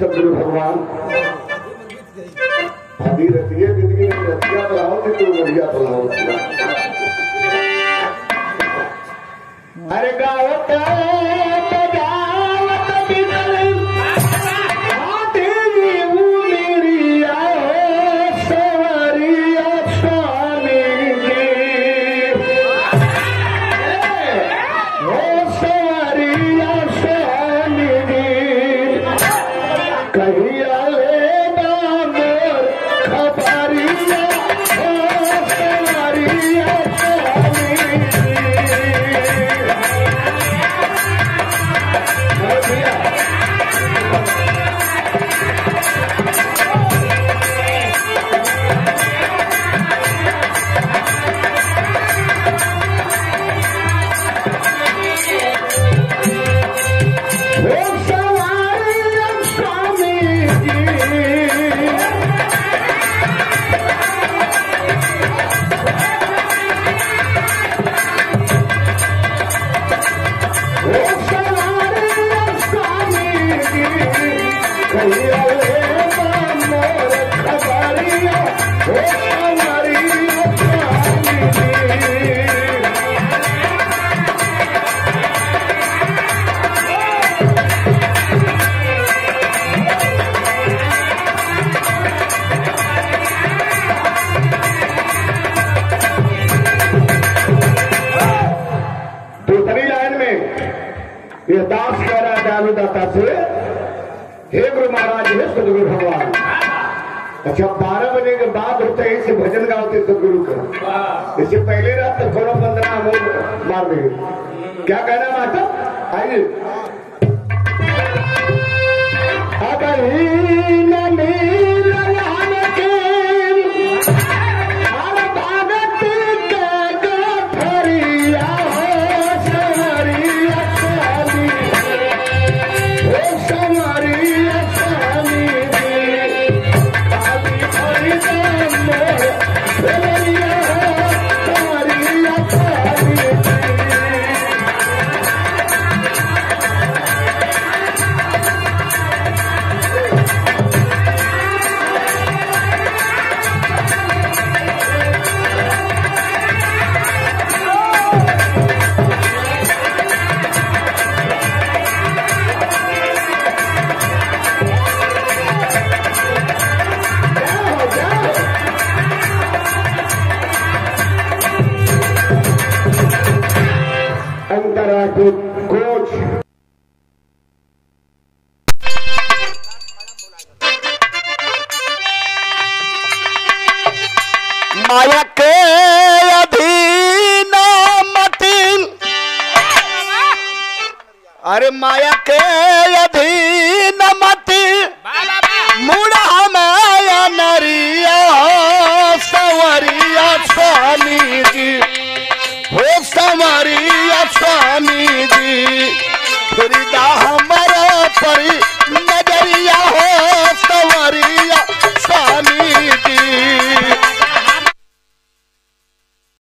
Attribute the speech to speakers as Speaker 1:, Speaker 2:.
Speaker 1: सदगुरु भगवान। भाभी रहती है, ज़िंदगी में रतिया पढ़ाओ कि तू बढ़िया पढ़ाओ अरे गाओ बजावत सवरिया ये दास कह रहा है दयालु दाता से। हे गुरु महाराज हे सदगुरु भगवान। अच्छा बारह बजे के बाद होते ही से भजन गाते सदगुरु का इससे पहले रात तक थोड़ा बंदना हम मार देंगे। क्या कहना माता आइए। अगली को कोच।
Speaker 2: माया के अरे माया के अधीन मति मुड़ा में नरिया सवरिया स्वामी जी हो सवरिया स्वामी जी फिर हमारा परी